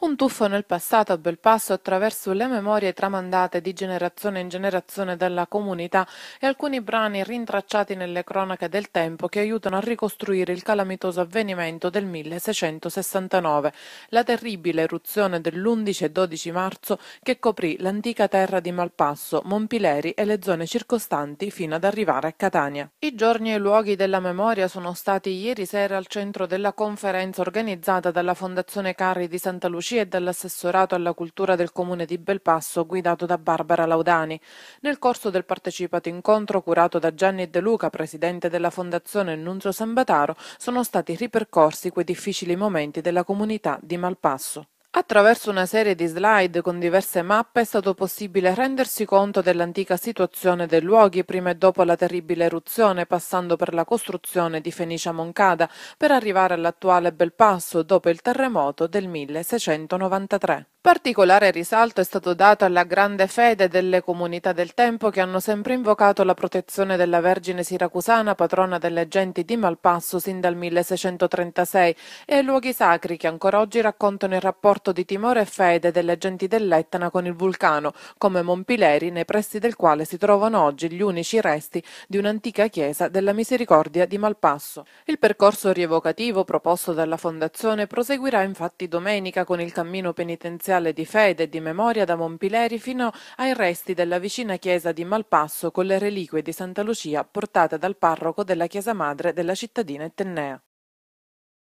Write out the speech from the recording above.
Un tuffo nel passato a Belpasso attraverso le memorie tramandate di generazione in generazione dalla comunità e alcuni brani rintracciati nelle cronache del tempo che aiutano a ricostruire il calamitoso avvenimento del 1669, la terribile eruzione dell'11 e 12 marzo che coprì l'antica terra di Malpasso, Monpileri e le zone circostanti fino ad arrivare a Catania. I giorni e i luoghi della memoria sono stati ieri sera al centro della conferenza organizzata dalla Fondazione Carri di Santa Lucia e dall'assessorato alla cultura del comune di Belpasso guidato da Barbara Laudani. Nel corso del partecipato incontro curato da Gianni De Luca, presidente della Fondazione Nunzio Sambataro, sono stati ripercorsi quei difficili momenti della comunità di Malpasso. Attraverso una serie di slide con diverse mappe è stato possibile rendersi conto dell'antica situazione dei luoghi prima e dopo la terribile eruzione, passando per la costruzione di Fenicia Moncada, per arrivare all'attuale Belpasso dopo il terremoto del 1693. Particolare risalto è stato dato alla grande fede delle comunità del tempo che hanno sempre invocato la protezione della Vergine Siracusana, patrona delle genti di Malpasso sin dal 1636, e ai luoghi sacri che ancora oggi raccontano il rapporto di timore e fede delle genti dell'Etna con il vulcano, come Monpileri, nei pressi del quale si trovano oggi gli unici resti di un'antica chiesa della Misericordia di Malpasso. Il percorso rievocativo proposto dalla Fondazione proseguirà infatti domenica con il cammino penitenziario iniziale di fede e di memoria da Monpileri fino ai resti della vicina chiesa di Malpasso con le reliquie di Santa Lucia portate dal parroco della chiesa madre della cittadina etennea.